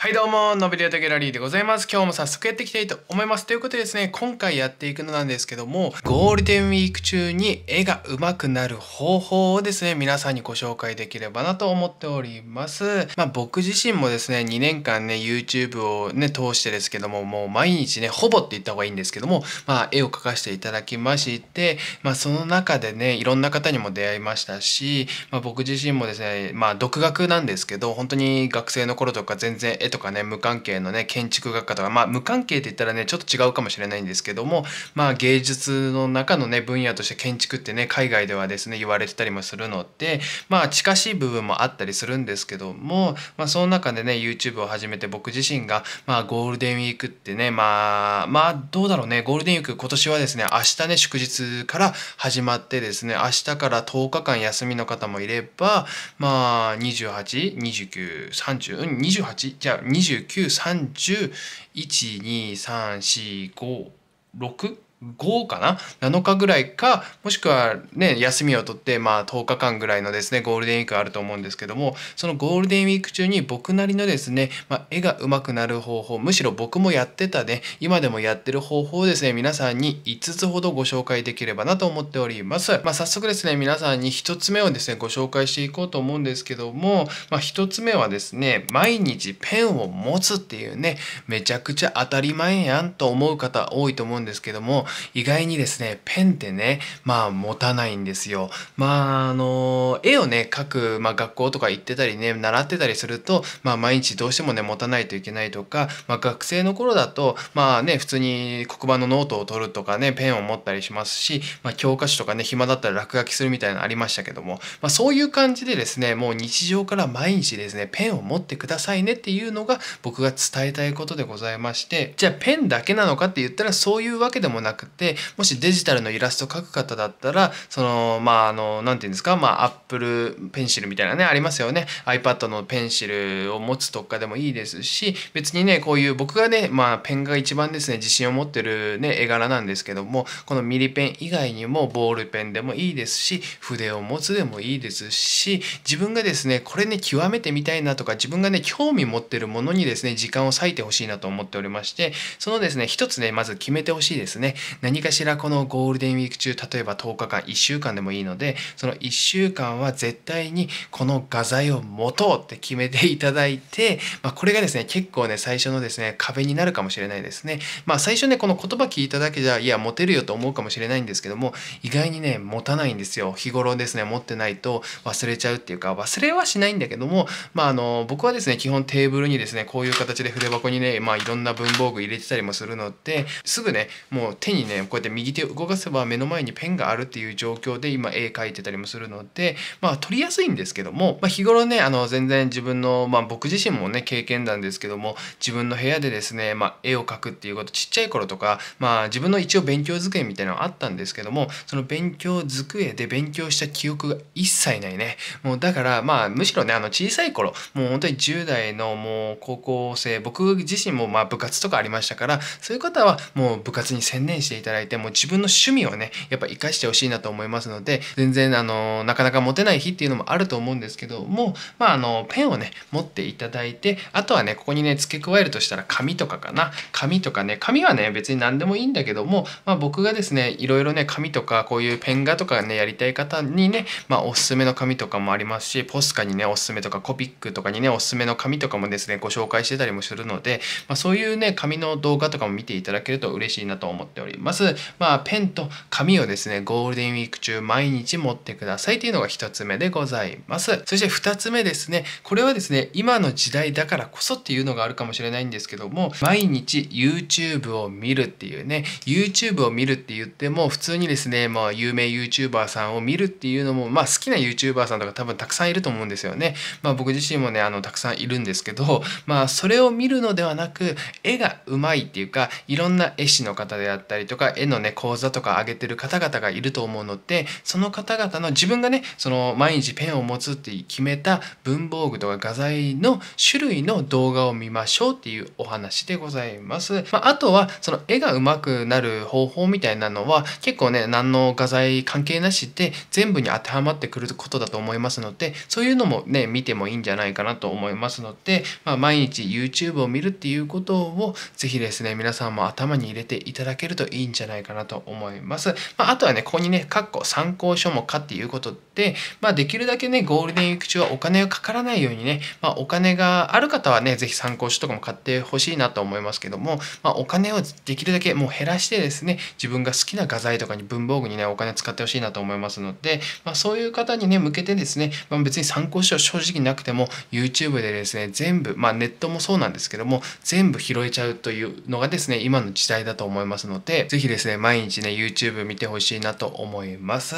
はいどうも、ノベリアタギャラリーでございます。今日も早速やっていきたいと思います。ということでですね、今回やっていくのなんですけども、ゴールデンウィーク中に絵が上手くなる方法をですね、皆さんにご紹介できればなと思っております。まあ僕自身もですね、2年間ね、YouTube をね、通してですけども、もう毎日ね、ほぼって言った方がいいんですけども、まあ絵を描かせていただきまして、まあその中でね、いろんな方にも出会いましたし、まあ僕自身もですね、まあ独学なんですけど、本当に学生の頃とか全然絵とかね無関係のね建築学科とかまあ無関係って言ったらねちょっと違うかもしれないんですけどもまあ芸術の中のね分野として建築ってね海外ではですね言われてたりもするのでまあ近しい部分もあったりするんですけどもまあその中でね YouTube を始めて僕自身がまあゴールデンウィークってねまあまあどうだろうねゴールデンウィーク今年はですね明日ね祝日から始まってですね明日から10日間休みの方もいればまあ282930うん28じゃあ2930123456 5かな？7日ぐらいかもしくはね休みを取ってまあ10日間ぐらいのですねゴールデンウィークあると思うんですけどもそのゴールデンウィーク中に僕なりのですね、まあ、絵が上手くなる方法むしろ僕もやってたね今でもやってる方法をですね皆さんに5つほどご紹介できればなと思っております、まあ、早速ですね皆さんに1つ目をですねご紹介していこうと思うんですけども、まあ、1つ目はですね毎日ペンを持つっていうねめちゃくちゃ当たり前やんと思う方多いと思うんですけども意外にですねペンってねまあ持たないんですよ。まああの絵をね描く、まあ、学校とか行ってたりね習ってたりすると、まあ、毎日どうしてもね持たないといけないとか、まあ、学生の頃だとまあね普通に黒板のノートを取るとかねペンを持ったりしますし、まあ、教科書とかね暇だったら落書きするみたいなのありましたけども、まあ、そういう感じでですねもう日常から毎日ですねペンを持ってくださいねっていうのが僕が伝えたいことでございましてじゃあペンだけなのかって言ったらそういうわけでもなくてもしデジタルのイラスト描く方だったらそのまああの何て言うんですかまあアップルペンシルみたいなねありますよね。iPad のペンシルを持つとかでもいいですし別にねこういう僕がねまあペンが一番ですね自信を持ってるね絵柄なんですけどもこのミリペン以外にもボールペンでもいいですし筆を持つでもいいですし自分がですねこれね極めてみたいなとか自分がね興味持ってるものにですね時間を割いてほしいなと思っておりましてそのですね一つねまず決めてほしいですね。何かしらこのゴールデンウィーク中例えば10日間1週間でもいいのでその1週間は絶対にこの画材を持とうって決めていただいて、まあ、これがですね結構ね最初のですね壁になるかもしれないですね。まあ最初ねこの言葉聞いただけじゃいや持てるよと思うかもしれないんですけども意外にね持たないんですよ日頃ですね持ってないと忘れちゃうっていうか忘れはしないんだけどもまああの僕はですね基本テーブルにですねこういう形で筆箱にねまあいろんな文房具入れてたりもするのですぐねもう手にねこうやって右手を動かせば目の前にペンがあるっていう状況で今絵描いてたりもするのでまあ撮りやすいんですけども、まあ、日頃ねあの全然自分の、まあ、僕自身もね経験なんですけども自分の部屋でですね、まあ、絵を描くっていうことちっちゃい頃とか、まあ、自分の一応勉強机みたいなのあったんですけどもその勉強机で勉強した記憶が一切ないね。もうだからまあむしろねあの小さい頃もう本当に10代のもう高校生僕自身もまあ部活とかありましたからそういう方はもう部活に専念してしていただいてもう自分の趣味をねやっぱ生かしてほしいなと思いますので全然あのなかなか持てない日っていうのもあると思うんですけどもまああのペンをね持っていただいてあとはねここにね付け加えるとしたら紙とかかな紙とかね紙はね別に何でもいいんだけども、まあ、僕がですねいろいろね紙とかこういうペン画とかねやりたい方にね、まあ、おすすめの紙とかもありますしポスカにねおすすめとかコピックとかにねおすすめの紙とかもですねご紹介してたりもするので、まあ、そういうね紙の動画とかも見ていただけると嬉しいなと思っております。まず、まあペンと紙をですねゴールデンウィーク中毎日持ってくださいというのが1つ目でございます。そして2つ目ですねこれはですね今の時代だからこそっていうのがあるかもしれないんですけども毎日 YouTube を見るっていうね YouTube を見るって言っても普通にですねまあ有名 YouTuber さんを見るっていうのもまあ好きな YouTuber さんとか多分たくさんいると思うんですよね。まあ僕自身もねあのたくさんいるんですけどまあそれを見るのではなく絵がうまいっていうかいろんな絵師の方であったりとか絵のね講座とか上げてる方々がいると思うのでその方々の自分がねその毎日ペンを持つって決めた文房具とか画材の種類の動画を見ましょうっていうお話でございます。まあ、あとはその絵が上手くなる方法みたいなのは結構ね何の画材関係なしで全部に当てはまってくることだと思いますのでそういうのもね見てもいいんじゃないかなと思いますので、まあ、毎日 YouTube を見るっていうことをぜひですね皆さんも頭に入れていただけるといいんじゃないかなと思います。まあ、あとはねここにね括弧参考書もかっていうことで、まあ、できるだけねゴールデンウィーク中はお金がかからないようにね、まあ、お金がある方はね是非参考書とかも買ってほしいなと思いますけども、まあ、お金をできるだけもう減らしてですね自分が好きな画材とかに文房具にねお金使ってほしいなと思いますので、まあ、そういう方にね向けてですね、まあ、別に参考書正直なくても YouTube でですね全部、まあ、ネットもそうなんですけども全部拾えちゃうというのがですね今の時代だと思いますので是非ですね毎日ね YouTube 見てほしいなと思います。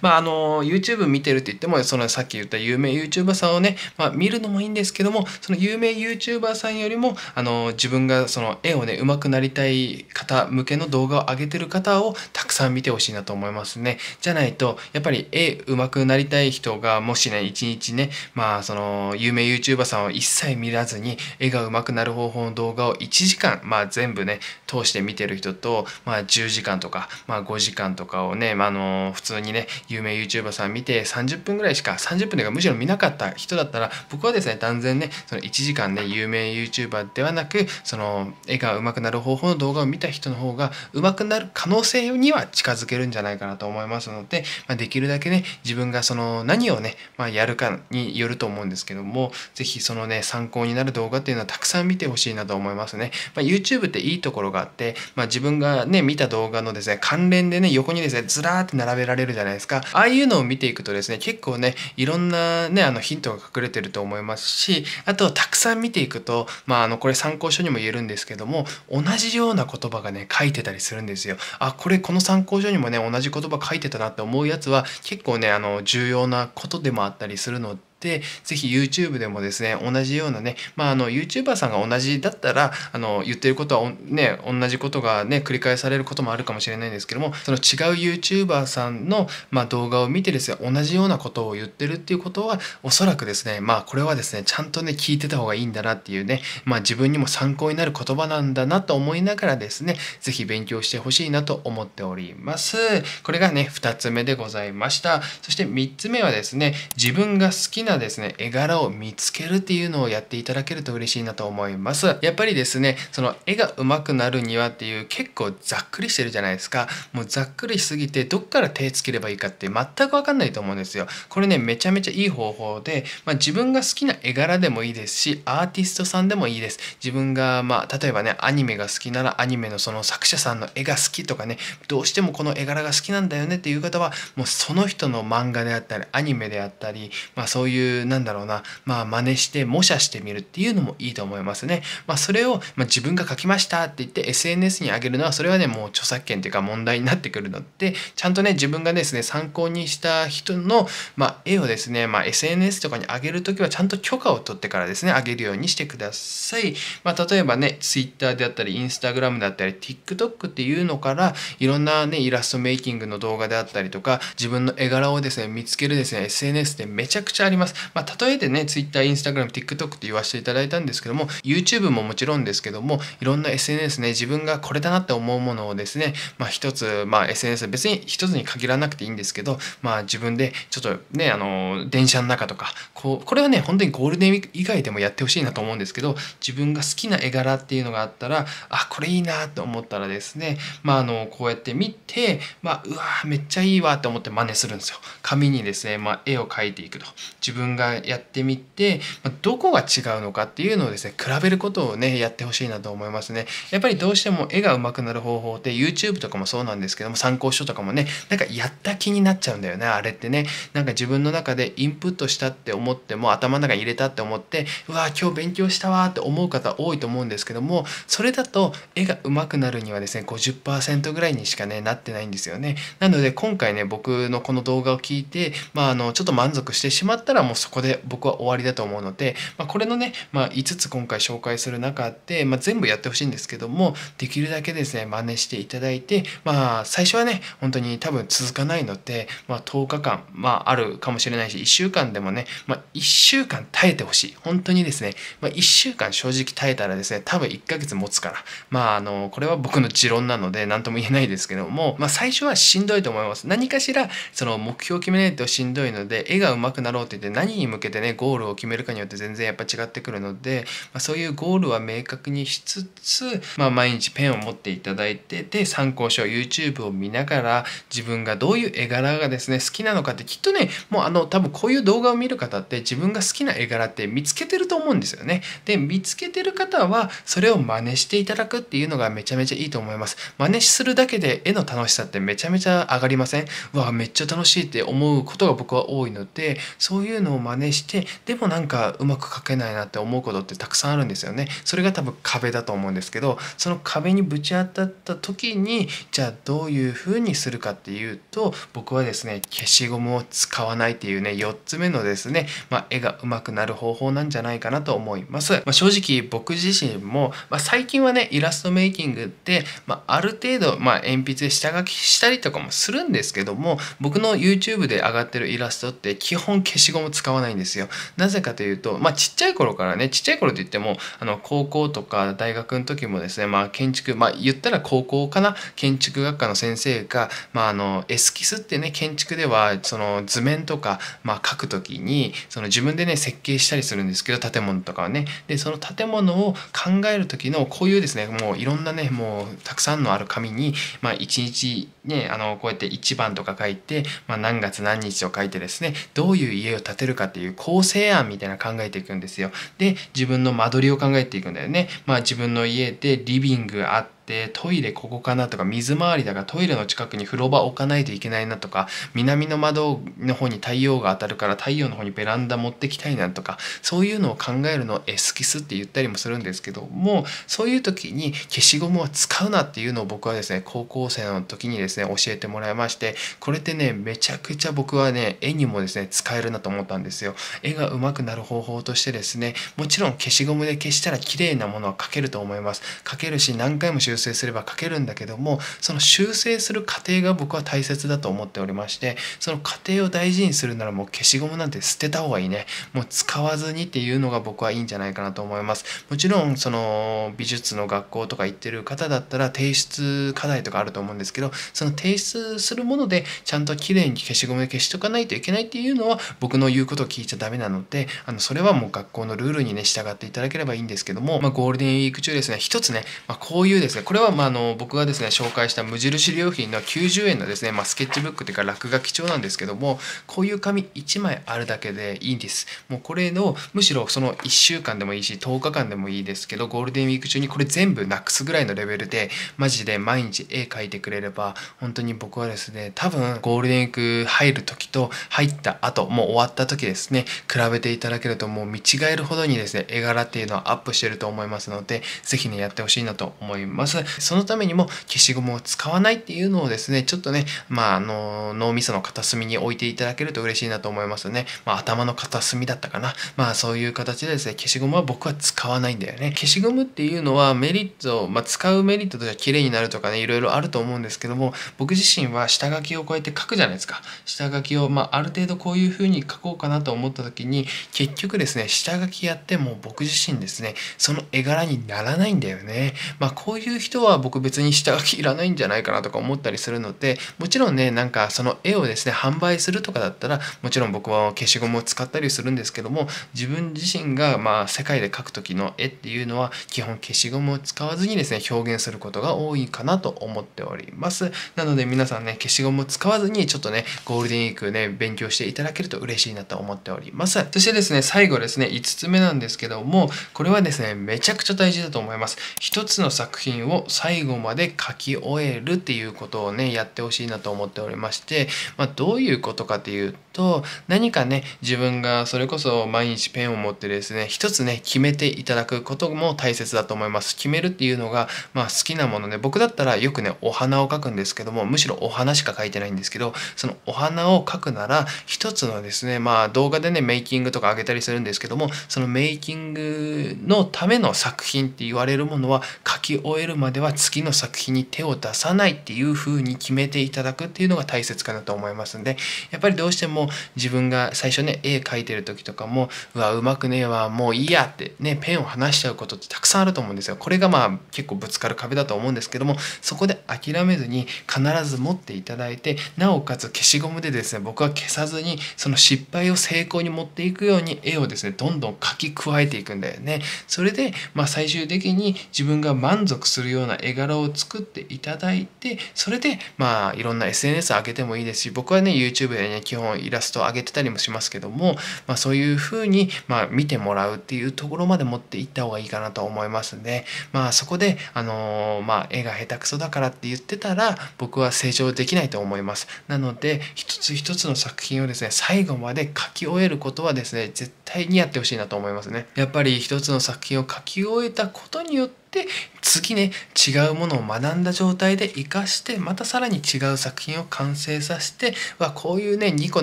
まああの YouTube 見てるって言ってもそのさっき言った有名 YouTuber さんをね、まあ、見るのもいいんですけどもその有名 YouTuber さんよりもあの自分がその絵をね上手くなりたい方向けの動画を上げてる方をたくさん見てほしいなと思いますね。じゃないとやっぱり絵上手くなりたい人がもしね一日ねまあその有名 YouTuber さんを一切見らずに絵が上手くなる方法の動画を1時間まあ全部ね通して見てる人とまあ10時間とかまあ5時間とかをね、まあ、あの普通にね有名 YouTuber さん見て30分ぐらいしか30分でかむしろ見なかった人だったら僕はですね断然ねその1時間ね有名 YouTuber ではなくその絵が上手くなる方法の動画を見た人の方が上手くなる可能性には近づけるんじゃないかなと思いますので、まあ、できるだけね自分がその何をね、まあ、やるかによると思うんですけども是非そのね参考になる動画っていうのはたくさん見てほしいなと思いますね。まあ、YouTube っていいところがあって、まあ、自分がね見た動画のですね関連でね横にですねずらーって並べられるじゃないですかああいうのを見ていくとですね結構ねいろんなねあのヒントが隠れてると思いますしあとたくさん見ていくとまああのこれ参考書にも言えるんですけども同じような言葉がね書いてたりするんですよ。あこれこの参考書にもね同じ言葉書いてたなって思うやつは結構ねあの重要なことでもあったりするのでで、ぜひ YouTube でもですね、同じようなね、まあ、あの、YouTuber さんが同じだったら、あの、言ってることはね、同じことがね、繰り返されることもあるかもしれないんですけども、その違う YouTuber さんの、まあ、動画を見てですね、同じようなことを言ってるっていうことは、おそらくですね、まあ、これはですね、ちゃんとね、聞いてた方がいいんだなっていうね、まあ、自分にも参考になる言葉なんだなと思いながらですね、ぜひ勉強してほしいなと思っております。これがね、2つ目でございました。そして3つ目はですね、自分が好きななですね絵柄を見つけるっていうのをやっていただけると嬉しいなと思います。やっぱりですねその絵が上手くなるにはっていう結構ざっくりしてるじゃないですか。もうざっくりしすぎてどっから手つければいいかって全く分かんないと思うんですよ。これねめちゃめちゃいい方法で、まあ、自分が好きな絵柄でもいいですしアーティストさんでもいいです。自分がまあ例えばねアニメが好きならアニメのその作者さんの絵が好きとかねどうしてもこの絵柄が好きなんだよねっていう方はもうその人の漫画であったりアニメであったりまあそういううなんだろうなまあ真似して模写してみるっていうのもいいと思いますね。まあ、それを、まあ、自分が書きましたって言って SNS に上げるのはそれはねもう著作権というか問題になってくるのでちゃんとね自分がですね参考にした人の、まあ、絵をですね、まあ、SNS とかに上げる時はちゃんと許可を取ってからですね上げるようにしてください。まあ、例えばね Twitter であったり Instagram であったり TikTok っていうのからいろんなねイラストメイキングの動画であったりとか自分の絵柄をですね見つけるですね SNS でめちゃくちゃあります。まあ、例えでね、Twitter、Instagram、TikTok って言わせていただいたんですけども、YouTube ももちろんですけども、いろんな SNS ね、自分がこれだなって思うものをですね、まあ一つ、まあ SNS、別に一つに限らなくていいんですけど、まあ自分でちょっとね、あの、電車の中とか、こう、これはね、本当にゴールデンウィーク以外でもやってほしいなと思うんですけど、自分が好きな絵柄っていうのがあったら、あ、これいいなと思ったらですね、まああの、こうやって見て、まあ、うわめっちゃいいわって思って真似するんですよ。紙にですね、まあ絵を描いていくと。自分がやってみて、ま、どこが違うのかっていうのをですね比べることをねやってほしいなと思いますね。やっぱりどうしても絵が上手くなる方法って YouTube とかもそうなんですけども参考書とかもねなんかやった気になっちゃうんだよねあれってね。なんか自分の中でインプットしたって思っても頭の中に入れたって思ってうわ今日勉強したわって思う方多いと思うんですけどもそれだと絵が上手くなるにはですね50%ぐらいにしかねなってないんですよね。なので今回ね僕のこの動画を聞いてまああのちょっと満足してしまったらもうそこで僕は終わりだと思うので、まあ、これのね、まあ、5つ今回紹介する中で、まあ、全部やってほしいんですけどもできるだけですね真似していただいてまあ最初はね本当に多分続かないので、まあ、10日間、まあ、あるかもしれないし1週間でもね、まあ、1週間耐えてほしい。本当にですね、まあ、1週間正直耐えたらですね多分1ヶ月持つから。まああのこれは僕の持論なので何とも言えないですけども、まあ、最初はしんどいと思います。何かしらその目標を決めないとしんどいので絵が上手くなろうって言って何に向けてねゴールを決めるかによって全然やっぱ違ってくるので、まあ、そういうゴールは明確にしつつ、まあ、毎日ペンを持っていただいてで参考書 YouTube を見ながら自分がどういう絵柄がですね好きなのかってきっとねもうあの多分こういう動画を見る方って自分が好きな絵柄って見つけてると思うんですよね。で見つけてる方はそれを真似していただくっていうのがめちゃめちゃいいと思います。真似するだけで絵の楽しさってめちゃめちゃ上がりません？うわめっちゃ楽しいって思うことが僕は多いのでそういうのを真似してでもなんかうまく描けないなって思うことってたくさんあるんですよね。それが多分壁だと思うんですけどその壁にぶち当たった時にじゃあどういうふうにするかっていうと僕はですね消しゴムを使わないっていうね4つ目のですね、まあ、絵が上手くなる方法なんじゃないかなと思います。まあ、正直僕自身も、まあ、最近はねイラストメイキングって、まあ、る程度、まあ鉛筆で下書きしたりとかもするんですけども僕の YouTube で上がってるイラストって基本消しゴム使わないんですよ。なぜかというと、まあ、ちっちゃい頃からねちっちゃい頃って言ってもあの高校とか大学の時もですね、まあ、建築、まあ、言ったら高校かな建築学科の先生が、まあ、あのエスキスってね建築ではその図面とか、まあ、書く時にその自分でね設計したりするんですけど建物とかはねでその建物を考える時のこういうですねもういろんなねもうたくさんのある紙に、まあ、1日ねあのこうやって1番とか書いて、まあ、何月何日を書いてですねどういう家を建てるかっていう構成案みたいな考えていくんですよ。で自分の間取りを考えていくんだよね。まあ、自分の家でリビングあってってトイレここかなとか水回りだからトイレの近くに風呂場置かないといけないなとか南の窓の方に太陽が当たるから太陽の方にベランダ持ってきたいなとかそういうのを考えるのをエスキスって言ったりもするんですけどもそういう時に消しゴムは使うなっていうのを僕はですね高校生の時にですね教えてもらいましてこれってねめちゃくちゃ僕はね絵にもですね使えるなと思ったんですよ。絵が上手くなる方法としてですねもちろん消しゴムで消したら綺麗なものは描けると思います。描けるし何回も修正すれば書けるんだけどもその修正する過程が僕は大切だと思っておりましてその過程を大事にするならもう消しゴムなんて捨てた方がいいね。もう使わずにっていうのが僕はいいんじゃないかなと思います。もちろんその美術の学校とか行ってる方だったら提出課題とかあると思うんですけどその提出するものでちゃんときれいに消しゴムで消しとかないといけないっていうのは僕の言うことを聞いちゃダメなのであのそれはもう学校のルールにね従っていただければいいんですけども、まあ、ゴールデンウィーク中ですね。一つね、まあ、こういうですねこれはまああの僕がですね紹介した無印良品の90円のですね、まあ、スケッチブックというか落書き帳なんですけどもこういう紙1枚あるだけでいいんです。もうこれのむしろその1週間でもいいし10日間でもいいですけどゴールデンウィーク中にこれ全部なくすぐらいのレベルでマジで毎日絵描いてくれれば本当に僕はですね多分ゴールデンウィーク入る時と入った後もう終わった時ですね比べていただけるともう見違えるほどにですね絵柄っていうのはアップしてると思いますので是非ねやってほしいなと思います。そのためにも消しゴムを使わないっていうのをですねちょっとねまああの脳みその片隅に置いていただけると嬉しいなと思いますね、まあ、頭の片隅だったかな。まあそういう形でですね消しゴムは僕は使わないんだよね。消しゴムっていうのはメリット、まあ、使うメリットとしては綺麗になるとかねいろいろあると思うんですけども僕自身は下書きをこうやって書くじゃないですか。下書きを、まあ、ある程度こういう風に書こうかなと思った時に結局ですね下書きやっても僕自身ですねその絵柄にならないんだよね。まあこういう人は僕別に下書きいらないんじゃないかなとか思ったりするのでもちろんねなんかその絵をですね販売するとかだったらもちろん僕は消しゴムを使ったりするんですけども自分自身がまあ世界で描く時の絵っていうのは基本消しゴムを使わずにですね表現することが多いかなと思っております。なので皆さんね消しゴムを使わずにちょっとねゴールデンウィークね勉強していただけると嬉しいなと思っております。そしてですね最後ですね5つ目なんですけどもこれはですねめちゃくちゃ大事だと思います。一つの作品を最後まで書き終えるっていうことをねやってほしいなと思っておりまして、まあ、どういうことかっていうと何かね自分がそれこそ毎日ペンを持ってですね一つね決めていただくことも大切だと思います。決めるっていうのが、まあ、好きなもので僕だったらよくねお花を描くんですけどもむしろお花しか描いてないんですけどそのお花を描くなら一つのですねまあ動画でねメイキングとか上げたりするんですけどもそのメイキングのための作品って言われるものは書き終えるまでは次の作品に手を出さないっていう風に決めていただくっていうのが大切かなと思いますんでやっぱりどうしても自分が最初ね絵描いてる時とかもうわうまくねえわもういいやってねペンを離しちゃうことってたくさんあると思うんですよ。これがまあ結構ぶつかる壁だと思うんですけどもそこで諦めずに必ず持っていただいてなおかつ消しゴムでですね僕は消さずにその失敗を成功に持っていくように絵をですねどんどん描き加えていくんだよね。それでまあ最終的に自分が満足するような絵柄を作っていただいてそれでまあいろんな SNS 上げてもいいですし僕はね YouTube でね基本イラスト上げてたりもしますけども、まあ、そういうふうにまあ見てもらうっていうところまで持っていった方がいいかなと思いますんでまあそこであのー、まあ絵が下手くそだからって言ってたら僕は成長できないと思います。なので一つ一つの作品をですね最後まで書き終えることはですね絶対にやってほしいなと思いますね。やっぱり一つの作品を書き終えたことによってで次ね違うものを学んだ状態で活かしてまたさらに違う作品を完成させてわこういうね2個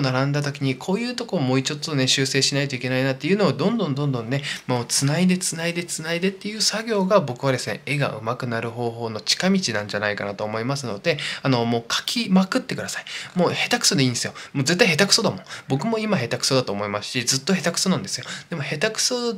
並んだ時にこういうとこをもうちょっとね修正しないといけないなっていうのをどんどんどんどんねもうつないでつないでつないでっていう作業が僕はですね絵が上手くなる方法の近道なんじゃないかなと思いますのであのもう書きまくってください。もう下手くそでいいんですよ。もう絶対下手くそだもん。僕も今下手くそだと思いますしずっと下手くそなんですよ。でも下手くそ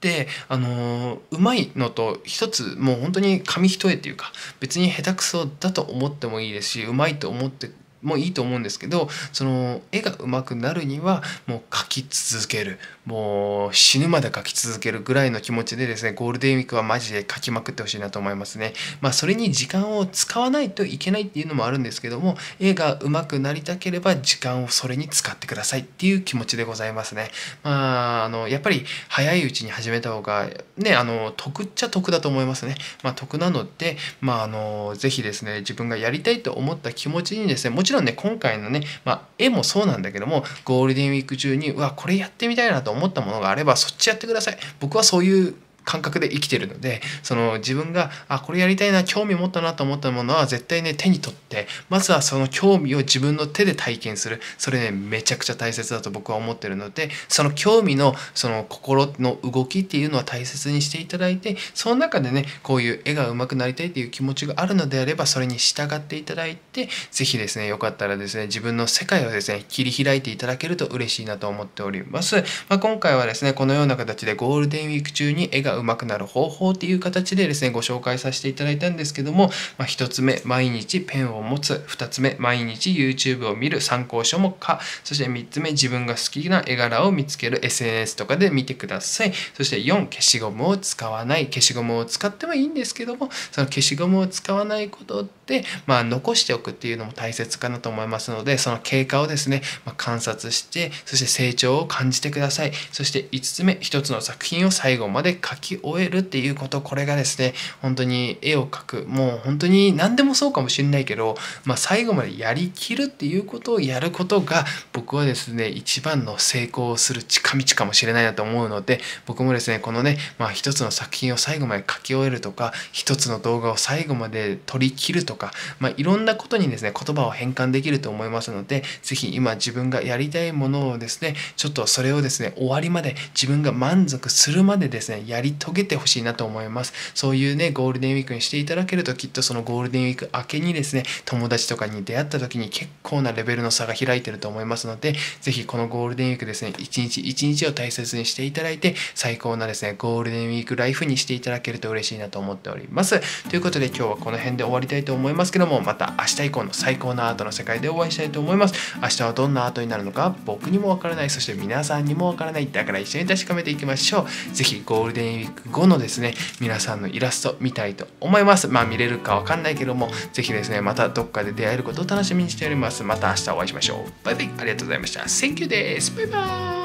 であのうまいのと一つもう本当に紙一重っていうか別に下手くそだと思ってもいいですしうまいと思ってもいいと思うんですけどその絵が上手くなるにはもう描き続けるもう死ぬまで描き続けるぐらいの気持ちでですねゴールデンウィークはマジで描きまくってほしいなと思いますね。まあそれに時間を使わないといけないっていうのもあるんですけども絵が上手くなりたければ時間をそれに使ってくださいっていう気持ちでございますね。まああのやっぱり早いうちに始めた方がねあの得っちゃ得だと思いますね。まあ得なのでまああの是非ですね自分がやりたいと思った気持ちにですねもちちろんね今回のね、まあ、絵もそうなんだけどもゴールデンウィーク中にうわこれやってみたいなと思ったものがあればそっちやってください。僕はそういう感覚で生きてるのでその自分があこれやりたいな興味持ったなと思ったものは絶対ね手に取ってまずはその興味を自分の手で体験するそれねめちゃくちゃ大切だと僕は思ってるのでその興味のその心の動きっていうのは大切にしていただいてその中でねこういう絵が上手くなりたいっていう気持ちがあるのであればそれに従っていただいて是非ですねよかったらですね自分の世界をですね切り開いていただけると嬉しいなと思っております。まあ、今回はですねこのような形でゴールデンウィーク中に絵がが上手くなる方法っていう形でですねご紹介させていただいたんですけども、まあ、1つ目毎日ペンを持つ。2つ目毎日 YouTube を見る。参考書もかそして3つ目自分が好きな絵柄を見つける。SNS とかで見てください。そして4消しゴムを使わない。消しゴムを使ってもいいんですけどもその消しゴムを使わないことで、まあ、残しておくっていうのも大切かなと思いますのでその経過をですね、まあ、観察してそして成長を感じてください。そして5つ目1つの作品を最後まで書き終えるっていうこと。これがですね本当に絵を描く。もう本当に何でもそうかもしれないけど、まあ、最後までやりきるっていうことをやることが僕はですね一番の成功をする近道かもしれないなと思うので僕もですねこのね、まあ、一つの作品を最後まで書き終えるとか一つの動画を最後まで撮り切るとか、まあ、いろんなことにですね言葉を変換できると思いますので是非今自分がやりたいものをですねちょっとそれをですね終わりまで自分が満足するまでですねやり遂げてほしいなと思います。そういうねゴールデンウィークにしていただけるときっとそのゴールデンウィーク明けにですね友達とかに出会った時に結構なレベルの差が開いてると思いますので是非このゴールデンウィークですね一日一日を大切にしていただいて最高なですねゴールデンウィークライフにしていただけると嬉しいなと思っております。ということで今日はこの辺で終わりたいと思います。いますけどもまた明日以降の最高なアートの世界でお会いしたいと思います。明日はどんなアートになるのか僕にもわからない。そして皆さんにもわからない。だから一緒に確かめていきましょう。是非ゴールデンウィーク後のですね皆さんのイラスト見たいと思います。まあ見れるかわかんないけども是非ですねまたどっかで出会えることを楽しみにしております。また明日お会いしましょう。バイバイ。ありがとうございました。Thank you です。バイバイ。